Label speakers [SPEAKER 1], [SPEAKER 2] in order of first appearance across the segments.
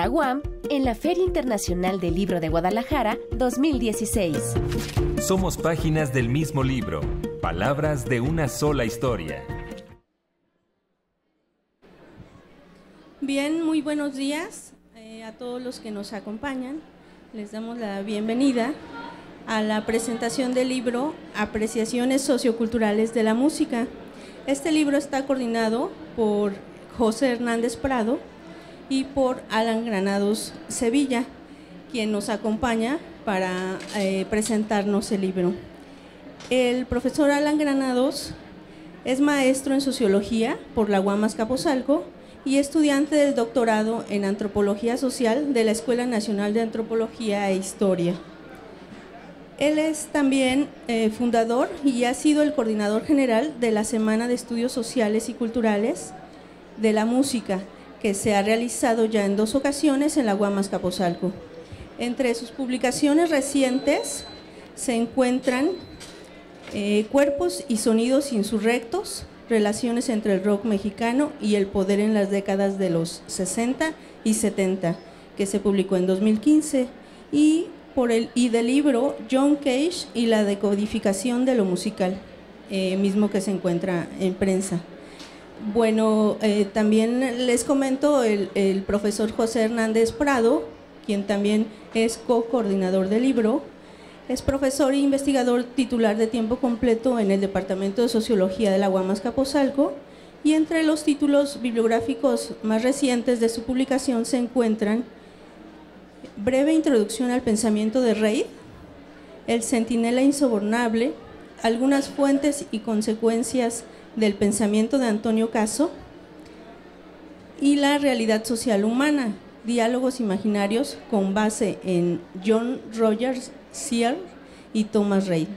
[SPEAKER 1] la UAM en la Feria Internacional del Libro de Guadalajara 2016.
[SPEAKER 2] Somos páginas del mismo libro, palabras de una sola historia.
[SPEAKER 3] Bien, muy buenos días eh, a todos los que nos acompañan. Les damos la bienvenida a la presentación del libro Apreciaciones Socioculturales de la Música. Este libro está coordinado por José Hernández Prado y por Alan Granados Sevilla, quien nos acompaña para eh, presentarnos el libro. El profesor Alan Granados es maestro en sociología por la Guamas Capozalco y estudiante del doctorado en antropología social de la Escuela Nacional de Antropología e Historia. Él es también eh, fundador y ha sido el coordinador general de la Semana de Estudios Sociales y Culturales de la Música, que se ha realizado ya en dos ocasiones en la Guamas Capozalco. Entre sus publicaciones recientes se encuentran eh, Cuerpos y Sonidos Insurrectos, Relaciones entre el rock mexicano y el poder en las décadas de los 60 y 70, que se publicó en 2015, y por el y del libro John Cage y la decodificación de lo musical, eh, mismo que se encuentra en prensa. Bueno, eh, también les comento el, profesor José Hernández Prado, quien también es co-coordinador del libro, es profesor e investigador titular de tiempo completo en el Departamento de Sociología de la Guamas Capozalco y entre los títulos bibliográficos más recientes de su publicación se encuentran Breve introducción al pensamiento de Reid, El centinela insobornable, Algunas fuentes y consecuencias del pensamiento de Antonio Caso y La realidad social humana, diálogos imaginarios con base en John Rogers Sear y Thomas Reid.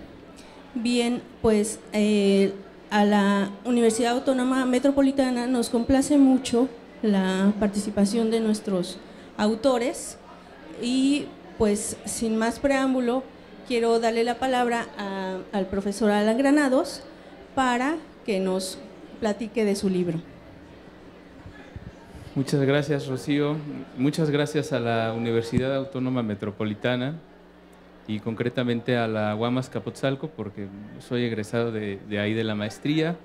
[SPEAKER 3] Bien, pues eh, a la Universidad Autónoma Metropolitana nos complace mucho la participación de nuestros autores y pues sin más preámbulo, quiero darle la palabra al profesor Alan Granados para que nos platique de su libro.
[SPEAKER 4] Muchas gracias, Rocío. Muchas gracias a la Universidad Autónoma Metropolitana y concretamente a la Guamas Capotzalco, porque soy egresado de, ahí de la maestría.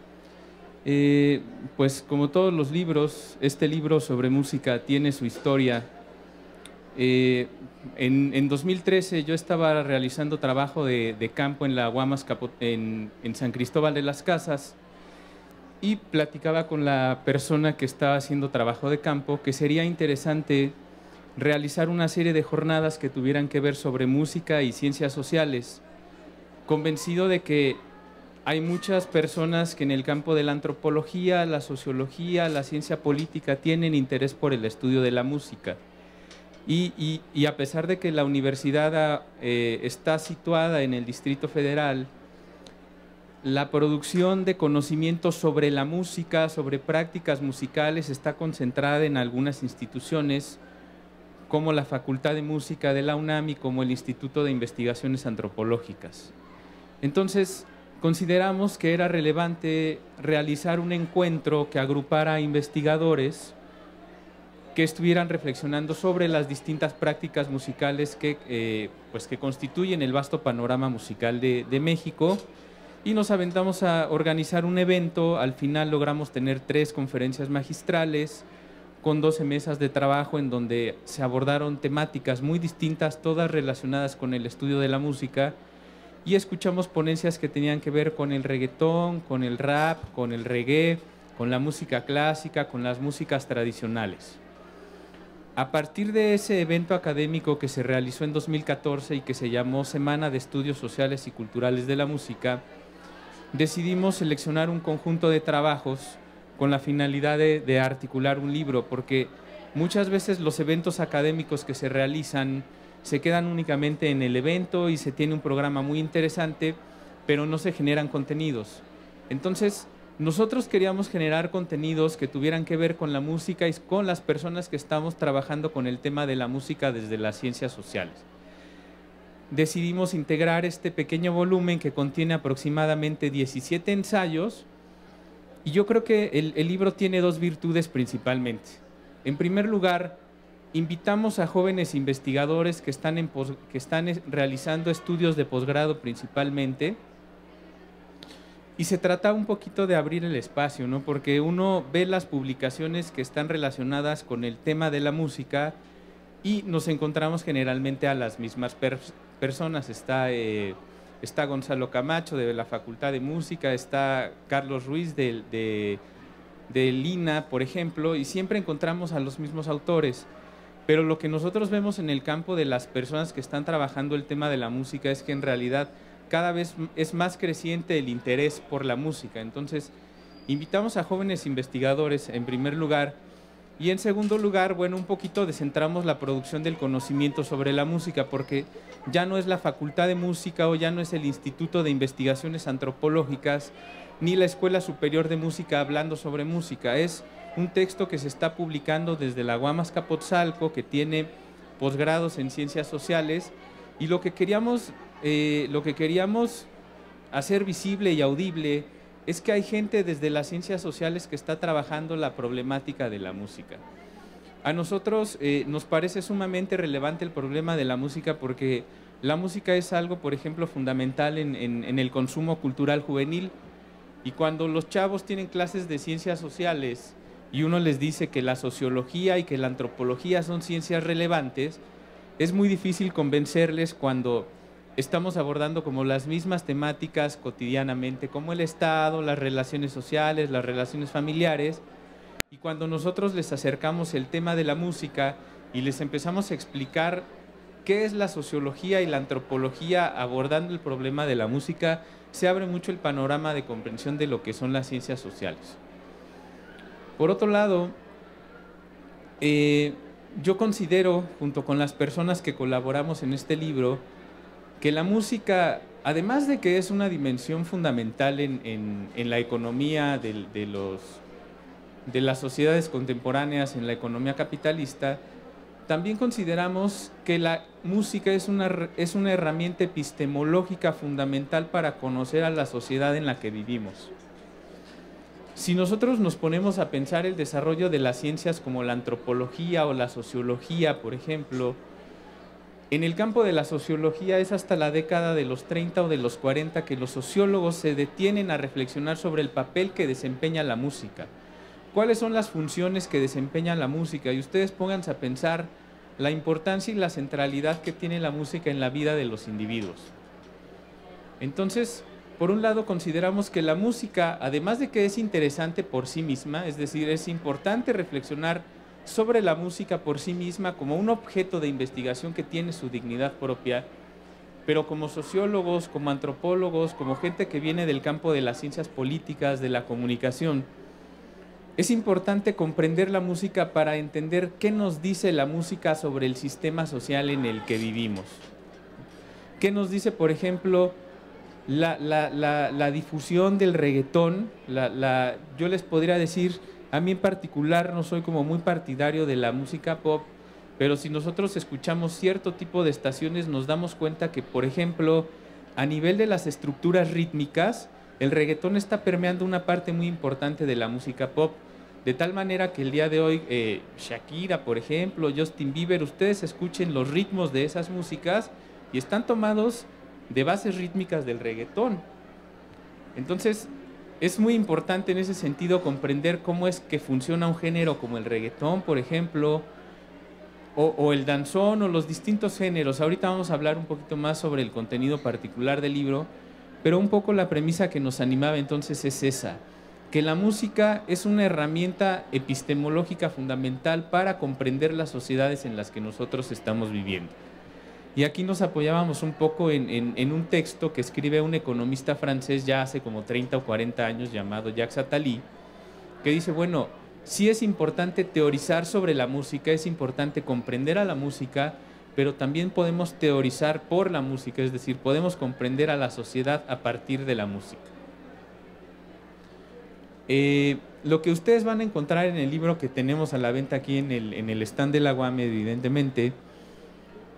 [SPEAKER 4] Eh, pues como todos los libros, este libro sobre música tiene su historia eh, en, 2013 yo estaba realizando trabajo de, campo en la Guamas en, San Cristóbal de las Casas y platicaba con la persona que estaba haciendo trabajo de campo que sería interesante realizar una serie de jornadas que tuvieran que ver sobre música y ciencias sociales, convencido de que hay muchas personas que en el campo de la antropología, la sociología, la ciencia política tienen interés por el estudio de la música. Y, a pesar de que la universidad eh, está situada en el Distrito Federal, la producción de conocimientos sobre la música, sobre prácticas musicales, está concentrada en algunas instituciones como la Facultad de Música de la UNAM y como el Instituto de Investigaciones Antropológicas. Entonces, consideramos que era relevante realizar un encuentro que agrupara a investigadores que estuvieran reflexionando sobre las distintas prácticas musicales que, eh, pues que constituyen el vasto panorama musical de, México y nos aventamos a organizar un evento. Al final logramos tener tres conferencias magistrales con 12 mesas de trabajo en donde se abordaron temáticas muy distintas, todas relacionadas con el estudio de la música y escuchamos ponencias que tenían que ver con el reggaetón, con el rap, con el reggae, con la música clásica, con las músicas tradicionales. A partir de ese evento académico que se realizó en 2014 y que se llamó Semana de Estudios Sociales y Culturales de la Música, decidimos seleccionar un conjunto de trabajos con la finalidad de, articular un libro, porque muchas veces los eventos académicos que se realizan se quedan únicamente en el evento y se tiene un programa muy interesante, pero no se generan contenidos. Entonces, nosotros queríamos generar contenidos que tuvieran que ver con la música y con las personas que estamos trabajando con el tema de la música desde las ciencias sociales. Decidimos integrar este pequeño volumen que contiene aproximadamente 17 ensayos y yo creo que el, libro tiene dos virtudes principalmente. En primer lugar, invitamos a jóvenes investigadores que están, que están realizando estudios de posgrado principalmente. Y se trata un poquito de abrir el espacio, ¿no? Porque uno ve las publicaciones que están relacionadas con el tema de la música y nos encontramos generalmente a las mismas personas. Está, eh, está Gonzalo Camacho de la Facultad de Música, está Carlos Ruiz de, de, de Lina, por ejemplo, y siempre encontramos a los mismos autores. Pero lo que nosotros vemos en el campo de las personas que están trabajando el tema de la música es que en realidad cada vez es más creciente el interés por la música. Entonces, invitamos a jóvenes investigadores en primer lugar y en segundo lugar, bueno, un poquito descentramos la producción del conocimiento sobre la música porque ya no es la Facultad de Música o ya no es el Instituto de Investigaciones Antropológicas ni la Escuela Superior de Música hablando sobre música, es un texto que se está publicando desde la Guamas Capotzalco, que tiene posgrados en ciencias sociales, y lo que queríamos, eh, lo que queríamos hacer visible y audible es que hay gente desde las ciencias sociales que está trabajando la problemática de la música. A nosotros eh, nos parece sumamente relevante el problema de la música porque la música es algo, por ejemplo, fundamental en el consumo cultural juvenil. Y cuando los chavos tienen clases de ciencias sociales y uno les dice que la sociología y que la antropología son ciencias relevantes, es muy difícil convencerles cuando estamos abordando como las mismas temáticas cotidianamente, como el Estado, las relaciones sociales, las relaciones familiares, y cuando nosotros les acercamos el tema de la música y les empezamos a explicar qué es la sociología y la antropología abordando el problema de la música, se abre mucho el panorama de comprensión de lo que son las ciencias sociales. Por otro lado, eh, yo considero, junto con las personas que colaboramos en este libro, que la música, además de que es una dimensión fundamental en, la economía de, los, de las sociedades contemporáneas, en la economía capitalista, también consideramos que la música es una, es una herramienta epistemológica fundamental para conocer a la sociedad en la que vivimos. Si nosotros nos ponemos a pensar el desarrollo de las ciencias como la antropología o la sociología, por ejemplo, en el campo de la sociología es hasta la década de los 30 o de los 40 que los sociólogos se detienen a reflexionar sobre el papel que desempeña la música. ¿Cuáles son las funciones que desempeña la música? Y ustedes pónganse a pensar la importancia y la centralidad que tiene la música en la vida de los individuos. Entonces, por un lado, consideramos que la música, además de que es interesante por sí misma, es decir, es importante reflexionar sobre la música por sí misma como un objeto de investigación que tiene su dignidad propia, pero como sociólogos, como antropólogos, como gente que viene del campo de las ciencias políticas, de la comunicación, es importante comprender la música para entender qué nos dice la música sobre el sistema social en el que vivimos. ¿Qué nos dice, por ejemplo, la, difusión del reggaetón, yo les podría decir, a mí en particular no soy como muy partidario de la música pop, pero si nosotros escuchamos cierto tipo de estaciones nos damos cuenta que, por ejemplo, a nivel de las estructuras rítmicas, el reggaetón está permeando una parte muy importante de la música pop. De tal manera que el día de hoy, eh, Shakira, por ejemplo, Justin Bieber, ustedes escuchen los ritmos de esas músicas y están tomados de bases rítmicas del reggaetón. Entonces, es muy importante en ese sentido comprender cómo es que funciona un género como el reggaetón, por ejemplo, o, el danzón o los distintos géneros. Ahorita vamos a hablar un poquito más sobre el contenido particular del libro, pero un poco la premisa que nos animaba entonces es esa, que la música es una herramienta epistemológica fundamental para comprender las sociedades en las que nosotros estamos viviendo. Y aquí nos apoyábamos un poco en, un texto que escribe un economista francés ya hace como 30 o 40 años llamado Jacques Attali, que dice, bueno, sí es importante teorizar sobre la música, es importante comprender a la música, pero también podemos teorizar por la música, es decir, podemos comprender a la sociedad a partir de la música. Eh, lo que ustedes van a encontrar en el libro que tenemos a la venta aquí en el, en el stand de la UAM, evidentemente,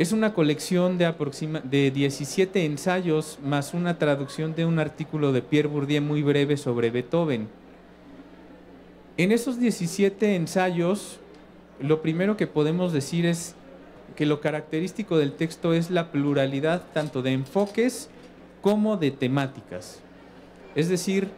[SPEAKER 4] es una colección de, aproxima de 17 ensayos más una traducción de un artículo de Pierre Bourdieu muy breve sobre Beethoven. En esos 17 ensayos lo primero que podemos decir es que lo característico del texto es la pluralidad tanto de enfoques como de temáticas. Es decir,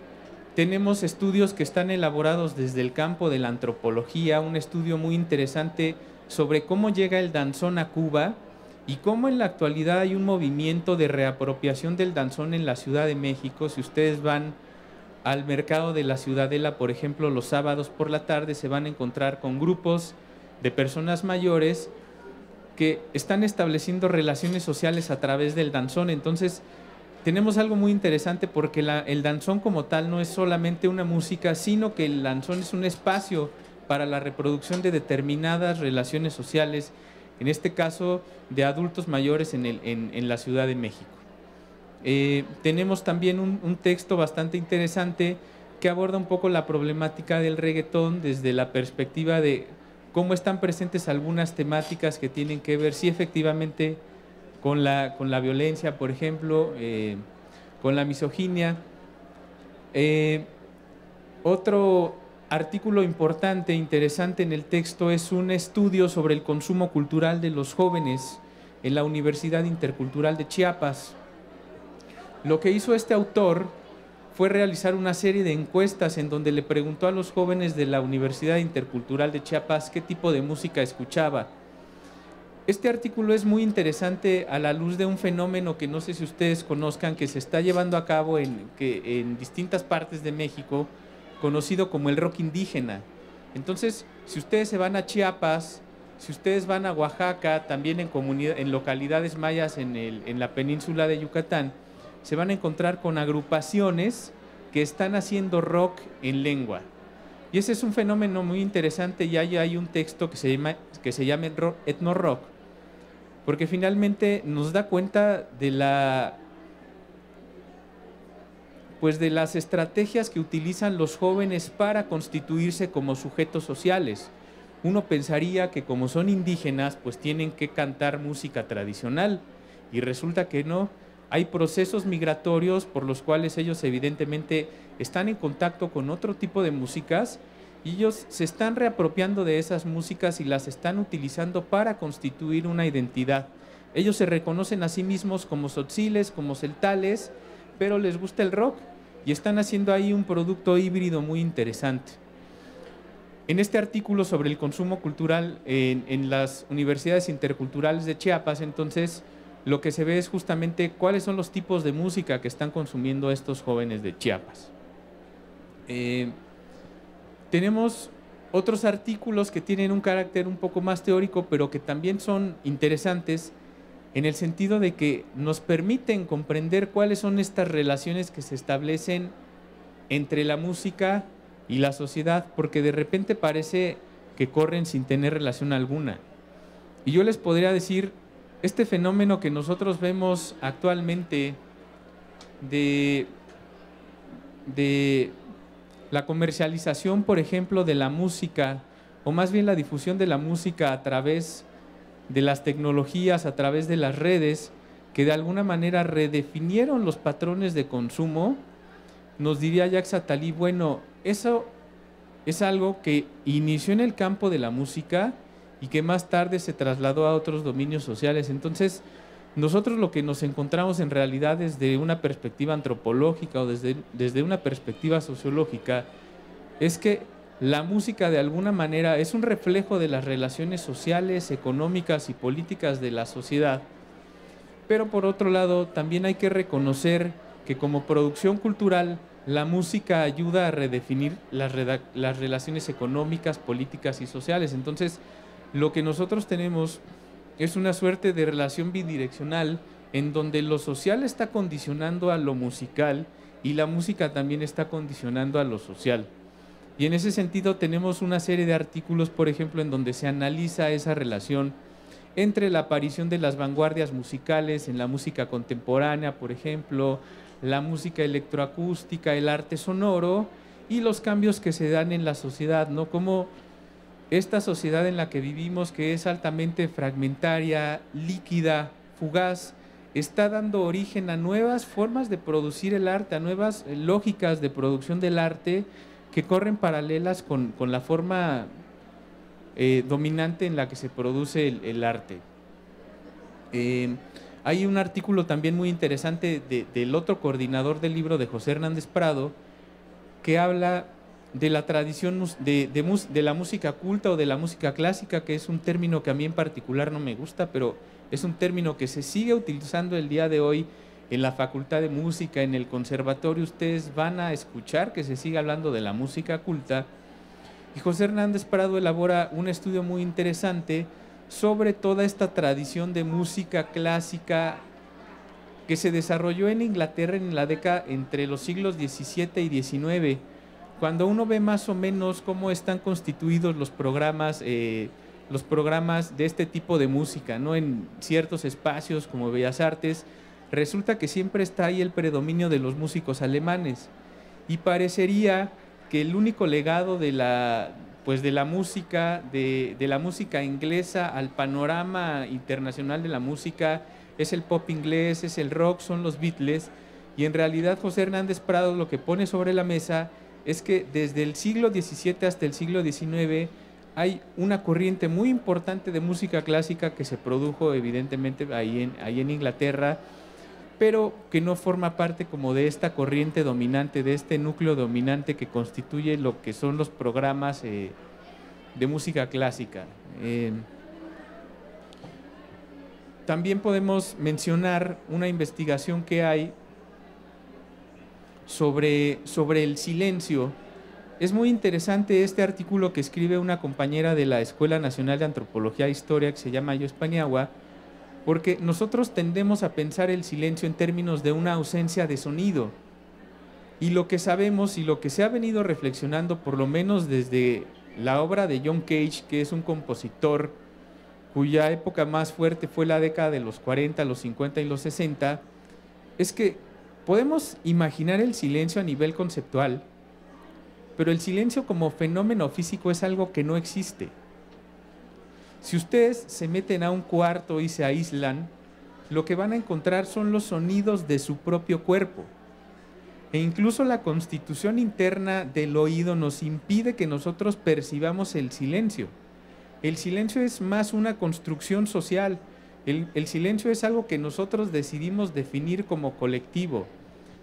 [SPEAKER 4] tenemos estudios que están elaborados desde el campo de la antropología, un estudio muy interesante sobre cómo llega el danzón a Cuba y cómo en la actualidad hay un movimiento de reapropiación del danzón en la Ciudad de México. Si ustedes van al mercado de la Ciudadela, por ejemplo, los sábados por la tarde se van a encontrar con grupos de personas mayores que están estableciendo relaciones sociales a través del danzón. Entonces, tenemos algo muy interesante porque el danzón como tal no es solamente una música, sino que el danzón es un espacio para la reproducción de determinadas relaciones sociales, en este caso de adultos mayores en, la Ciudad de México. Eh, tenemos también un, un, texto bastante interesante que aborda un poco la problemática del reggaetón desde la perspectiva de cómo están presentes algunas temáticas que tienen que ver, sí, efectivamente, con la, con la violencia, por ejemplo, eh, con la misoginia. Eh, otro artículo importante, interesante en el texto es un estudio sobre el consumo cultural de los jóvenes en la Universidad Intercultural de Chiapas. Lo que hizo este autor fue realizar una serie de encuestas en donde le preguntó a los jóvenes de la Universidad Intercultural de Chiapas qué tipo de música escuchaba. Este artículo es muy interesante a la luz de un fenómeno que no sé si ustedes conozcan, que se está llevando a cabo en, que, en distintas partes de México, conocido como el rock indígena. Entonces, si ustedes se van a Chiapas, si ustedes van a Oaxaca, también en, en localidades mayas en, la península de Yucatán, se van a encontrar con agrupaciones que están haciendo rock en lengua. Y ese es un fenómeno muy interesante y hay, hay un texto que se llama, que se llama etno rock, porque finalmente nos da cuenta de la pues de las estrategias que utilizan los jóvenes para constituirse como sujetos sociales. Uno pensaría que como son indígenas, pues tienen que cantar música tradicional y resulta que no, hay procesos migratorios por los cuales ellos evidentemente están en contacto con otro tipo de músicas y ellos se están reapropiando de esas músicas y las están utilizando para constituir una identidad. Ellos se reconocen a sí mismos como sotziles, como celtales, pero les gusta el rock y están haciendo ahí un producto híbrido muy interesante. En este artículo sobre el consumo cultural en, las universidades interculturales de Chiapas, entonces, lo que se ve es justamente cuáles son los tipos de música que están consumiendo estos jóvenes de Chiapas. Eh, tenemos otros artículos que tienen un carácter un poco más teórico, pero que también son interesantes en el sentido de que nos permiten comprender cuáles son estas relaciones que se establecen entre la música y la sociedad, porque de repente parece que corren sin tener relación alguna. Y yo les podría decir este fenómeno que nosotros vemos actualmente de, de la comercialización, por ejemplo, de la música, o más bien la difusión de la música a través las tecnologías, a través de las redes, que de alguna manera redefinieron los patrones de consumo, nos diría Jacques Attali, bueno, eso es algo que inició en el campo de la música, y que más tarde se trasladó a otros dominios sociales. Entonces, nosotros lo que nos encontramos en realidad desde una perspectiva antropológica o desde, desde una perspectiva sociológica es que la música de alguna manera es un reflejo de las relaciones sociales, económicas y políticas de la sociedad. Pero por otro lado, también hay que reconocer que como producción cultural, la música ayuda a redefinir las, relaciones económicas, políticas y sociales. Entonces, lo que nosotros tenemos es una suerte de relación bidireccional en donde lo social está condicionando a lo musical y la música también está condicionando a lo social. Y en ese sentido tenemos una serie de artículos, por ejemplo, en donde se analiza esa relación entre la aparición de las vanguardias musicales en la música contemporánea, por ejemplo, la música electroacústica, el arte sonoro y los cambios que se dan en la sociedad, ¿no? Como esta sociedad en la que vivimos, que es altamente fragmentaria, líquida, fugaz, está dando origen a nuevas formas de producir el arte, a nuevas eh, lógicas de producción del arte que corren paralelas con, la forma eh, dominante en la que se produce el, arte. Eh, hay un artículo también muy interesante del otro coordinador del libro de José Hernández Prado que habla de la tradición de, de, la música culta o de la música clásica, que es un término que a mí en particular no me gusta, pero es un término que se sigue utilizando el día de hoy en la Facultad de Música, en el Conservatorio. Ustedes van a escuchar que se sigue hablando de la música culta. Y José Hernández Prado elabora un estudio muy interesante sobre toda esta tradición de música clásica que se desarrolló en Inglaterra en la década entre los siglos XVII y XIX cuando uno ve más o menos cómo están constituidos los programas, eh, los programas de este tipo de música, ¿no? En ciertos espacios como Bellas Artes, resulta que siempre está ahí el predominio de los músicos alemanes. Y parecería que el único legado de la, pues de la música, de, de la música inglesa al panorama internacional de la música, es el pop inglés, es el rock, son los Beatles. Y en realidad José Hernández Prado lo que pone sobre la mesa es que desde el siglo XVII hasta el siglo XIX hay una corriente muy importante de música clásica que se produjo evidentemente ahí en, ahí en Inglaterra, pero que no forma parte como de esta corriente dominante, de este núcleo dominante que constituye lo que son los programas eh, de música clásica. Eh, también podemos mencionar una investigación que hay sobre, sobre el silencio. Es muy interesante este artículo que escribe una compañera de la Escuela Nacional de Antropología e Historia que se llama Yo Espaniagua, porque nosotros tendemos a pensar el silencio en términos de una ausencia de sonido. Y lo que sabemos y lo que se ha venido reflexionando, por lo menos desde la obra de John Cage, que es un compositor cuya época más fuerte fue la década de los 40, los 50 y los 60, es que Podemos imaginar el silencio a nivel conceptual, pero el silencio como fenómeno físico es algo que no existe. Si ustedes se meten a un cuarto y se aíslan, lo que van a encontrar son los sonidos de su propio cuerpo. E incluso la constitución interna del oído nos impide que nosotros percibamos el silencio. El silencio es más una construcción social, el, silencio es algo que nosotros decidimos definir como colectivo.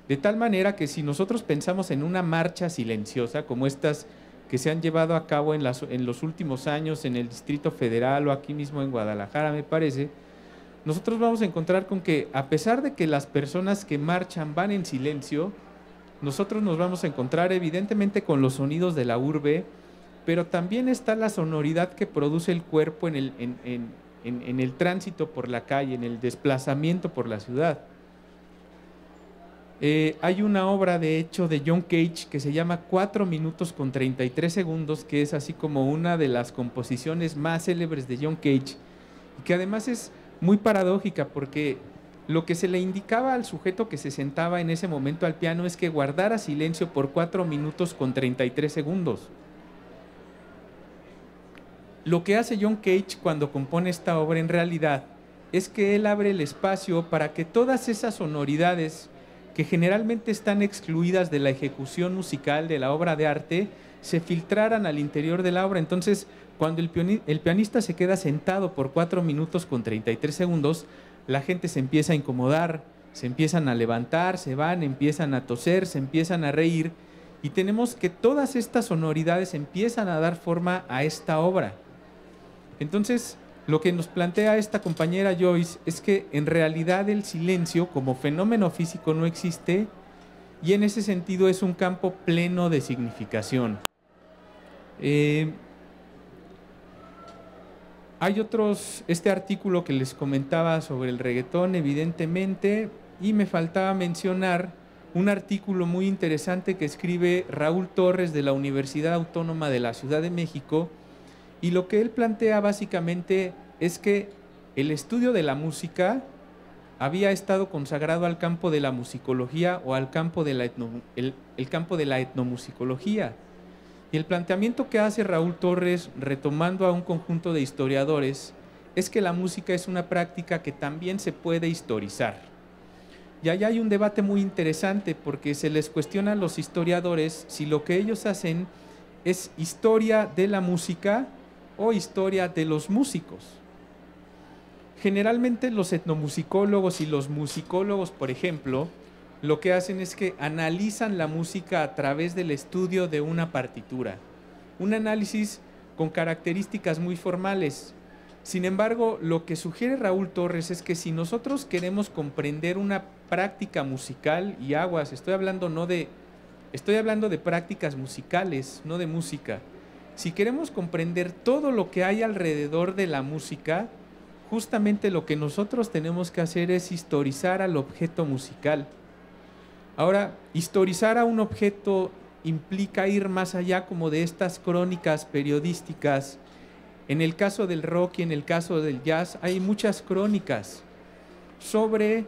[SPEAKER 4] De tal manera que si nosotros pensamos en una marcha silenciosa como estas que se han llevado a cabo en, en, los últimos años en el Distrito Federal o aquí mismo en Guadalajara, me parece, nosotros vamos a encontrar con que a pesar de que las personas que marchan van en silencio, nosotros nos vamos a encontrar evidentemente con los sonidos de la urbe, pero también está la sonoridad que produce el cuerpo en el, en, el tránsito por la calle, en el desplazamiento por la ciudad. Eh, hay una obra de hecho de John Cage que se llama 4 minutos con 33 segundos, que es así como una de las composiciones más célebres de John Cage, y que además es muy paradójica porque lo que se le indicaba al sujeto que se sentaba en ese momento al piano es que guardara silencio por 4 minutos con 33 segundos. Lo que hace John Cage cuando compone esta obra en realidad es que él abre el espacio para que todas esas sonoridades que generalmente están excluidas de la ejecución musical de la obra de arte se filtraran al interior de la obra. Entonces, cuando el, pianista se queda sentado por 4 minutos con 33 segundos, la gente se empieza a incomodar, se empiezan a levantar, se van, empiezan a toser, se empiezan a reír, y tenemos que todas estas sonoridades empiezan a dar forma a esta obra. Entonces, lo que nos plantea esta compañera Joyce es que en realidad el silencio como fenómeno físico no existe y en ese sentido es un campo pleno de significación. Eh, hay otros, este artículo que les comentaba sobre el reggaetón, evidentemente, y me faltaba mencionar un artículo muy interesante que escribe Raúl Torres de la Universidad Autónoma de la Ciudad de México, y lo que él plantea básicamente es que el estudio de la música había estado consagrado al campo de la musicología o al campo de la el, campo de la etnomusicología. Y el planteamiento que hace Raúl Torres, retomando a un conjunto de historiadores, es que la música es una práctica que también se puede historizar. Y allá hay un debate muy interesante porque se les cuestiona a los historiadores si lo que ellos hacen es historia de la música o historia de los músicos. Generalmente los etnomusicólogos y los musicólogos, por ejemplo, lo que hacen es que analizan la música a través del estudio de una partitura. Un análisis con características muy formales. Sin embargo, lo que sugiere Raúl Torres es que si nosotros queremos comprender una práctica musical y aguas, estoy hablando no de estoy hablando de prácticas musicales, no de música. Si queremos comprender todo lo que hay alrededor de la música, justamente lo que nosotros tenemos que hacer es historizar al objeto musical. Ahora, historizar a un objeto implica ir más allá como de estas crónicas periodísticas. En el caso del rock y en el caso del jazz hay muchas crónicas sobre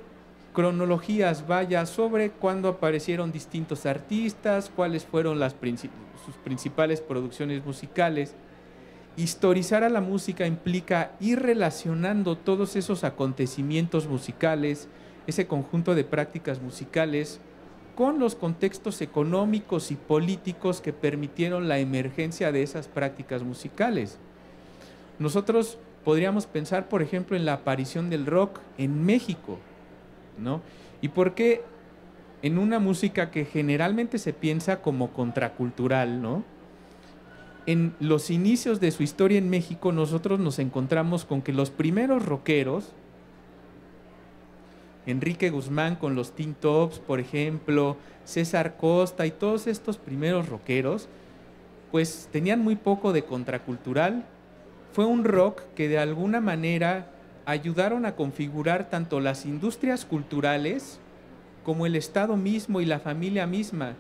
[SPEAKER 4] cronologías, vaya, sobre cuándo aparecieron distintos artistas, cuáles fueron sus principales producciones musicales. Historizar a la música implica ir relacionando todos esos acontecimientos musicales, ese conjunto de prácticas musicales, con los contextos económicos y políticos que permitieron la emergencia de esas prácticas musicales. Nosotros podríamos pensar, por ejemplo, en la aparición del rock en México, ¿no? ¿Y por qué en una música que generalmente se piensa como contracultural, ¿no? En los inicios de su historia en México nosotros nos encontramos con que los primeros rockeros, Enrique Guzmán con los Teen Tops, por ejemplo, César Costa y todos estos primeros rockeros, pues tenían muy poco de contracultural. Fue un rock que de alguna manera ayudaron a configurar tanto las industrias culturales como el Estado mismo y la familia misma.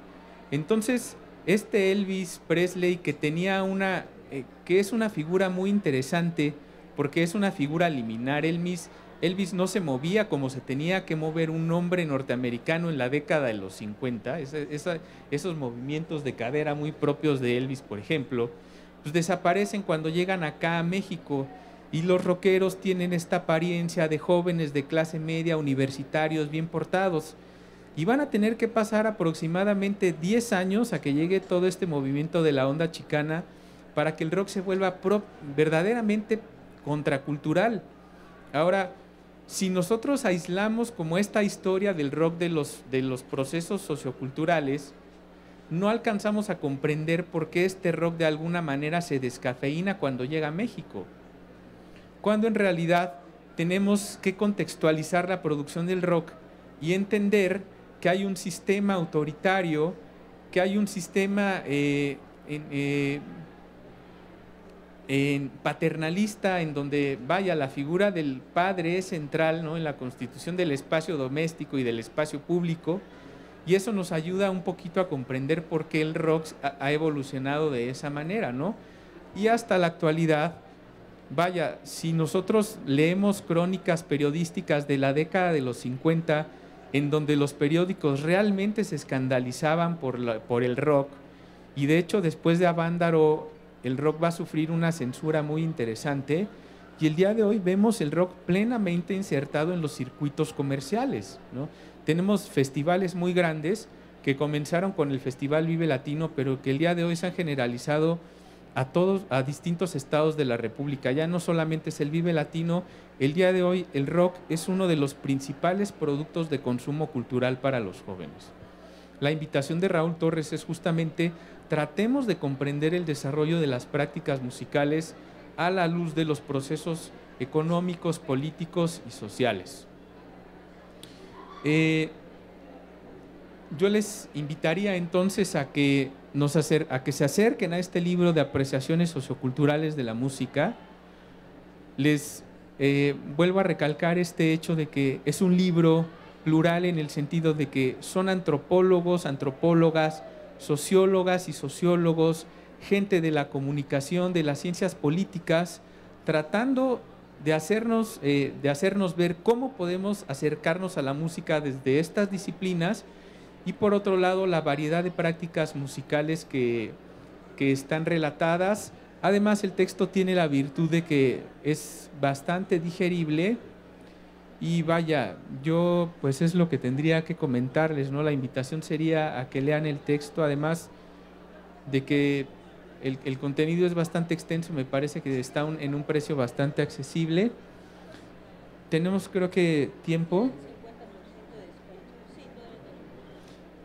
[SPEAKER 4] Entonces, este Elvis Presley que tenía una, eh, que es una figura muy interesante, porque es una figura liminar, Elvis, Elvis no se movía como se tenía que mover un hombre norteamericano en la década de los 50, esos movimientos de cadera muy propios de Elvis, por ejemplo, pues desaparecen cuando llegan acá a México y los rockeros tienen esta apariencia de jóvenes de clase media, universitarios, bien portados. Y van a tener que pasar aproximadamente 10 años a que llegue todo este movimiento de la onda chicana para que el rock se vuelva verdaderamente contracultural. Ahora, si nosotros aislamos como esta historia del rock de los, de los procesos socioculturales, no alcanzamos a comprender por qué este rock de alguna manera se descafeína cuando llega a México cuando en realidad tenemos que contextualizar la producción del rock y entender que hay un sistema autoritario, que hay un sistema eh, eh, paternalista en donde, vaya, la figura del padre es central ¿no? en la constitución del espacio doméstico y del espacio público, y eso nos ayuda un poquito a comprender por qué el rock ha evolucionado de esa manera, ¿no? Y hasta la actualidad, vaya, si nosotros leemos crónicas periodísticas de la década de los 50, en donde los periódicos realmente se escandalizaban por, por el rock, y de hecho después de Avándaro el rock va a sufrir una censura muy interesante, y el día de hoy vemos el rock plenamente insertado en los circuitos comerciales. Tenemos festivales muy grandes que comenzaron con el Festival Vive Latino, pero que el día de hoy se han generalizado a todos, a distintos estados de la República. Ya no solamente es el Vive Latino, el día de hoy el rock es uno de los principales productos de consumo cultural para los jóvenes. La invitación de Raúl Torres es justamente tratemos de comprender el desarrollo de las prácticas musicales a la luz de los procesos económicos, políticos y sociales. Eh, yo les invitaría entonces a que nos a que se acerquen a este libro de apreciaciones socioculturales de la música. Les eh, vuelvo a recalcar este hecho de que es un libro plural en el sentido de que son antropólogos, antropólogas, sociólogas y sociólogos, gente de la comunicación, de las ciencias políticas, tratando de hacernos, eh, de hacernos ver cómo podemos acercarnos a la música desde estas disciplinas y por otro lado la variedad de prácticas musicales que, están relatadas. Además el texto tiene la virtud de que es bastante digerible y vaya, yo pues es lo que tendría que comentarles, ¿no? La invitación sería a que lean el texto, además de que el, contenido es bastante extenso, me parece que está en un precio bastante accesible. Tenemos creo que tiempo.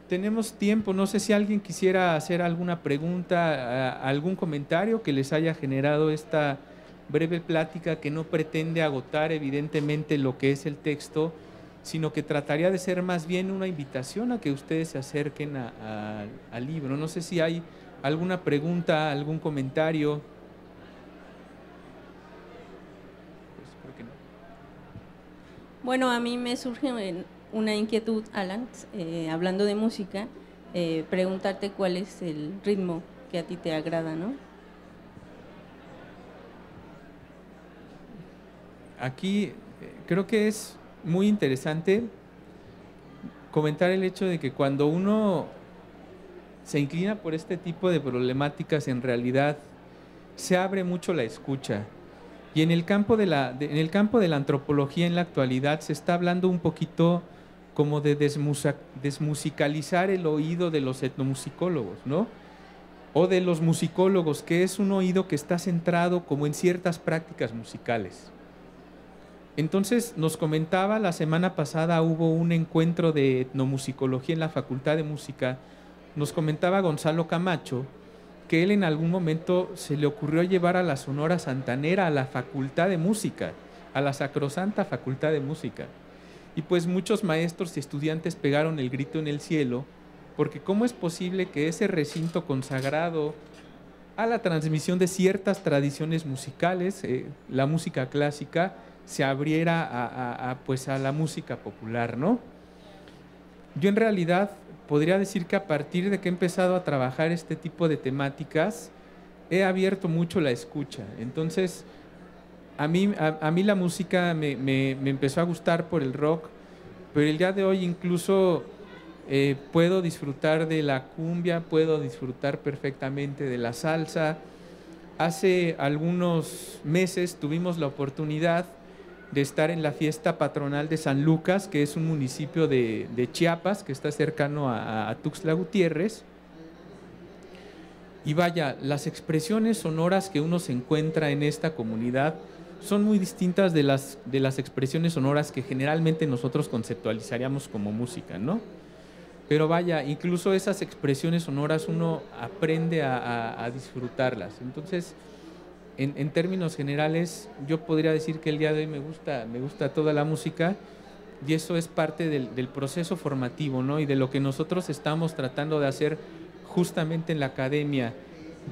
[SPEAKER 4] Tenemos tiempo, no sé si alguien quisiera hacer alguna pregunta, algún comentario que les haya generado esta breve plática que no pretende agotar evidentemente lo que es el texto, sino que trataría de ser más bien una invitación a que ustedes se acerquen al libro. No sé si hay alguna pregunta, algún comentario.
[SPEAKER 3] Pues, bueno, a mí me surge una inquietud, Alan, eh, hablando de música, eh, preguntarte cuál es el ritmo que a ti te agrada, ¿no?
[SPEAKER 4] Aquí eh, creo que es muy interesante comentar el hecho de que cuando uno se inclina por este tipo de problemáticas, en realidad se abre mucho la escucha. Y en el campo de la, en el campo de la antropología en la actualidad se está hablando un poquito como de desmusicalizar el oído de los etnomusicólogos, ¿no? O de los musicólogos, que es un oído que está centrado como en ciertas prácticas musicales. Entonces nos comentaba la semana pasada hubo un encuentro de etnomusicología en la Facultad de Música nos comentaba Gonzalo Camacho que él en algún momento se le ocurrió llevar a la Sonora Santanera a la Facultad de Música, a la Sacrosanta Facultad de Música. Y pues muchos maestros y estudiantes pegaron el grito en el cielo, porque ¿cómo es posible que ese recinto consagrado a la transmisión de ciertas tradiciones musicales, eh, la música clásica, se abriera a, a, pues a la música popular, ¿no? Yo en realidad podría decir que a partir de que he empezado a trabajar este tipo de temáticas, he abierto mucho la escucha. Entonces, a mí, a, mí la música me, empezó a gustar por el rock, pero el día de hoy incluso eh, puedo disfrutar de la cumbia, puedo disfrutar perfectamente de la salsa. Hace algunos meses tuvimos la oportunidad de estar en la fiesta patronal de San Lucas, que es un municipio de, Chiapas, que está cercano a, Tuxtla Gutiérrez. Y vaya, las expresiones sonoras que uno se encuentra en esta comunidad son muy distintas de las, de las expresiones sonoras que generalmente nosotros conceptualizaríamos como música, ¿no? Pero vaya, incluso esas expresiones sonoras uno aprende a, disfrutarlas. Entonces, en, términos generales, yo podría decir que el día de hoy me gusta, me gusta toda la música y eso es parte del, proceso formativo, ¿no? Y de lo que nosotros estamos tratando de hacer justamente en la academia,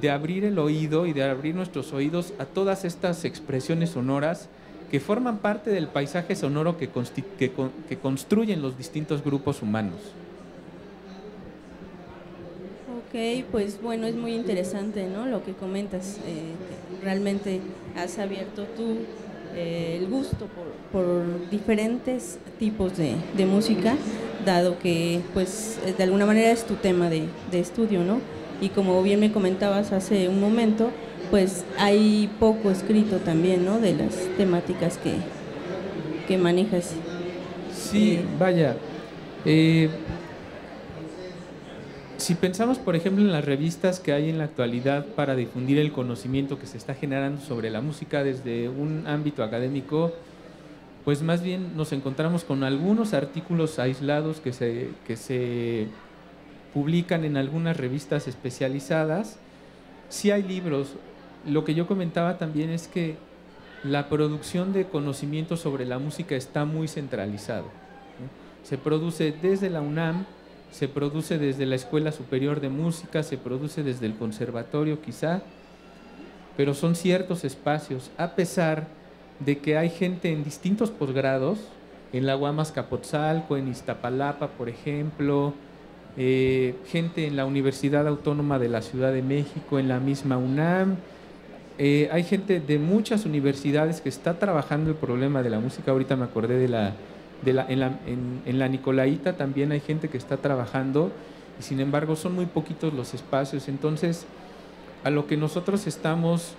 [SPEAKER 4] de abrir el oído y de abrir nuestros oídos a todas estas expresiones sonoras que forman parte del paisaje sonoro que, que construyen los distintos grupos humanos.
[SPEAKER 3] Ok, pues bueno, es muy interesante ¿no? lo que comentas. Eh, realmente has abierto tú eh, el gusto por, diferentes tipos de, música, dado que pues de alguna manera es tu tema de, estudio, ¿no? Y como bien me comentabas hace un momento, pues hay poco escrito también, ¿no? De las temáticas que, que manejas.
[SPEAKER 4] Sí, vaya. Eh, si pensamos, por ejemplo, en las revistas que hay en la actualidad para difundir el conocimiento que se está generando sobre la música desde un ámbito académico, pues más bien nos encontramos con algunos artículos aislados que se, que se publican en algunas revistas especializadas. Sí hay libros. Lo que yo comentaba también es que la producción de conocimiento sobre la música está muy centralizado. Se produce desde la UNAM, se produce desde la Escuela Superior de Música, se produce desde el conservatorio quizá, pero son ciertos espacios, a pesar de que hay gente en distintos posgrados, en la Guamas Capotzalco, en Iztapalapa, por ejemplo, eh, gente en la Universidad Autónoma de la Ciudad de México, en la misma UNAM, eh, hay gente de muchas universidades que está trabajando el problema de la música, ahorita me acordé de la en, la, Nicolaita también hay gente que está trabajando y sin embargo son muy poquitos los espacios. Entonces, a lo que nosotros estamos,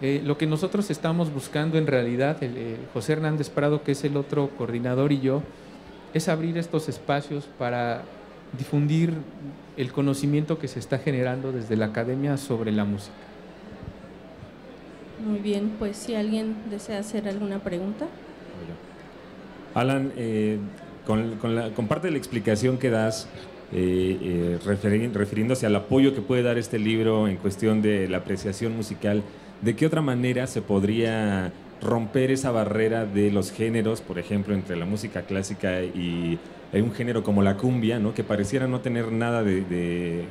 [SPEAKER 4] eh, lo que nosotros estamos buscando en realidad, el, José Hernández Prado, que es el otro coordinador y yo, es abrir estos espacios para difundir el conocimiento que se está generando desde la academia sobre la música.
[SPEAKER 3] Muy bien, pues si alguien desea hacer alguna pregunta.
[SPEAKER 5] Alan, eh, con, parte de la explicación que das, eh, eh, refiriéndose al apoyo que puede dar este libro en cuestión de la apreciación musical, ¿de qué otra manera se podría romper esa barrera de los géneros, por ejemplo, entre la música clásica y un género como la cumbia, ¿no? que pareciera no tener nada de,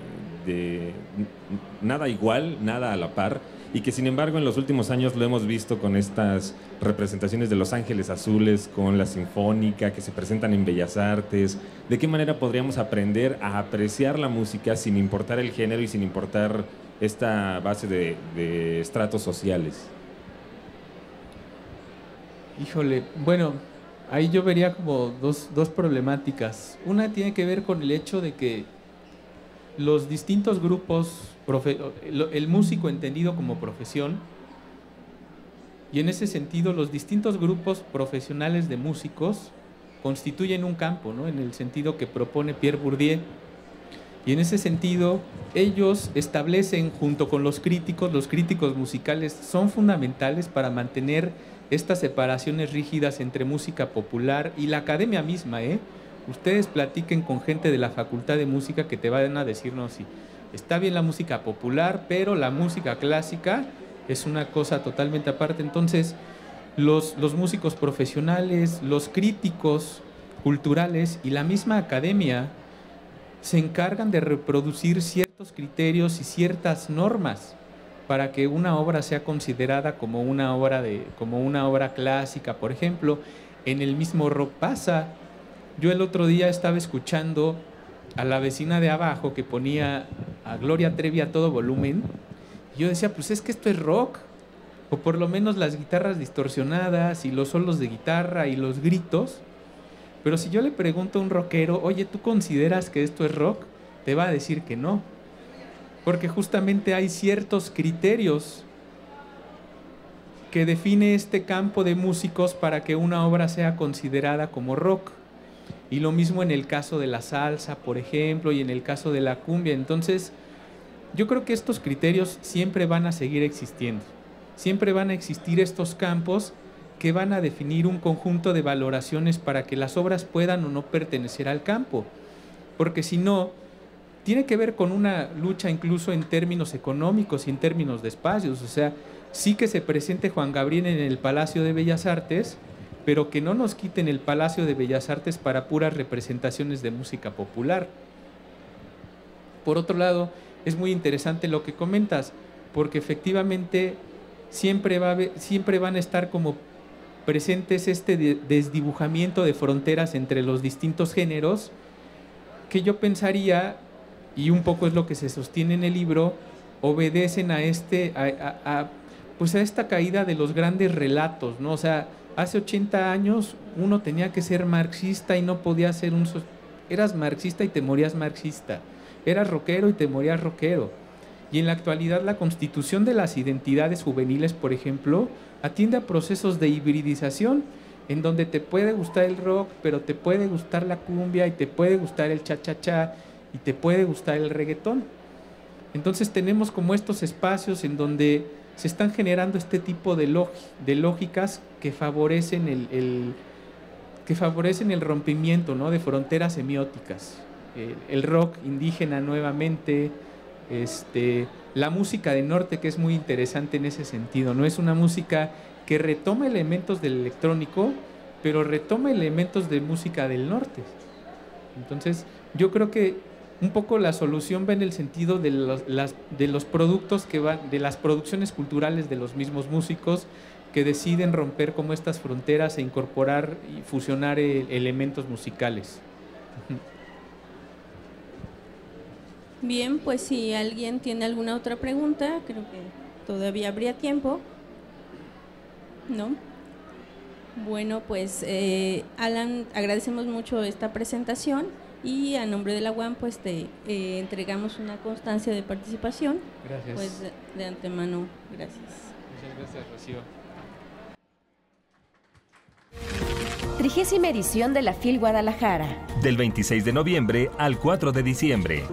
[SPEAKER 5] nada igual, nada a la par, y que sin embargo en los últimos años lo hemos visto con estas representaciones de Los Ángeles Azules, con la Sinfónica, que se presentan en Bellas Artes. ¿De qué manera podríamos aprender a apreciar la música sin importar el género y sin importar esta base de estratos sociales?
[SPEAKER 4] Híjole, bueno, ahí yo vería como dos, dos problemáticas. Una tiene que ver con el hecho de que los distintos grupos, el músico entendido como profesión, y en ese sentido los distintos grupos profesionales de músicos constituyen un campo, ¿no? en el sentido que propone Pierre Bourdieu. Y en ese sentido, ellos establecen junto con los críticos, los críticos musicales son fundamentales para mantener estas separaciones rígidas entre música popular y la academia misma, ¿eh? Ustedes platiquen con gente de la Facultad de Música que te van a decirnos si está bien la música popular, pero la música clásica es una cosa totalmente aparte. Entonces, los, los músicos profesionales, los críticos culturales y la misma academia se encargan de reproducir ciertos criterios y ciertas normas para que una obra sea considerada como una obra de como una obra clásica, por ejemplo, en el mismo rock pasa. Yo el otro día estaba escuchando a la vecina de abajo que ponía a Gloria Trevi a todo volumen. Y yo decía, pues es que esto es rock. O por lo menos las guitarras distorsionadas y los solos de guitarra y los gritos. Pero si yo le pregunto a un rockero, oye, ¿tú consideras que esto es rock? Te va a decir que no porque justamente hay ciertos criterios que define este campo de músicos para que una obra sea considerada como rock. Y lo mismo en el caso de la salsa, por ejemplo, y en el caso de la cumbia. Entonces, yo creo que estos criterios siempre van a seguir existiendo. Siempre van a existir estos campos que van a definir un conjunto de valoraciones para que las obras puedan o no pertenecer al campo. Porque si no, tiene que ver con una lucha incluso en términos económicos y en términos de espacios. O sea, sí que se presente Juan Gabriel en el Palacio de Bellas Artes, pero que no nos quiten el Palacio de Bellas Artes para puras representaciones de música popular. Por otro lado, es muy interesante lo que comentas, porque efectivamente siempre, va siempre van a estar como presentes este desdibujamiento de fronteras entre los distintos géneros, que yo pensaría y un poco es lo que se sostiene en el libro, obedecen a, este, a, pues a esta caída de los grandes relatos, ¿no? O sea, hace 80 años uno tenía que ser marxista y no podía ser un... Eras marxista y te morías marxista. Eras rockero y te morías rockero. Y en la actualidad la constitución de las identidades juveniles, por ejemplo, atiende a procesos de hibridización en donde te puede gustar el rock, pero te puede gustar la cumbia y te puede gustar el cha-cha-cha y te puede gustar el reggaetón. Entonces tenemos como estos espacios en donde se están generando este tipo de, lógicas que favorecen el, que favorecen el rompimiento ¿no? de fronteras semióticas. el rock indígena nuevamente, este, la música del norte que es muy interesante en ese sentido, ¿no? Es una música que retoma elementos del electrónico, pero retoma elementos de música del norte. Entonces, yo creo que un poco la solución va en el sentido de los, las, de los productos que van, de las producciones culturales de los mismos músicos que deciden romper como estas fronteras e incorporar y fusionar eh, elementos musicales.
[SPEAKER 3] Bien, pues si alguien tiene alguna otra pregunta, creo que todavía habría tiempo. ¿No? Bueno, pues eh, Alan, agradecemos mucho esta presentación y a nombre de la UAM pues te eh, entregamos una constancia de participación.
[SPEAKER 4] Gracias.
[SPEAKER 3] Pues de, antemano, gracias.
[SPEAKER 4] Muchas gracias, Rocío.
[SPEAKER 1] trigésima edición de la FIL Guadalajara.
[SPEAKER 2] Del 26 de noviembre al 4 de diciembre.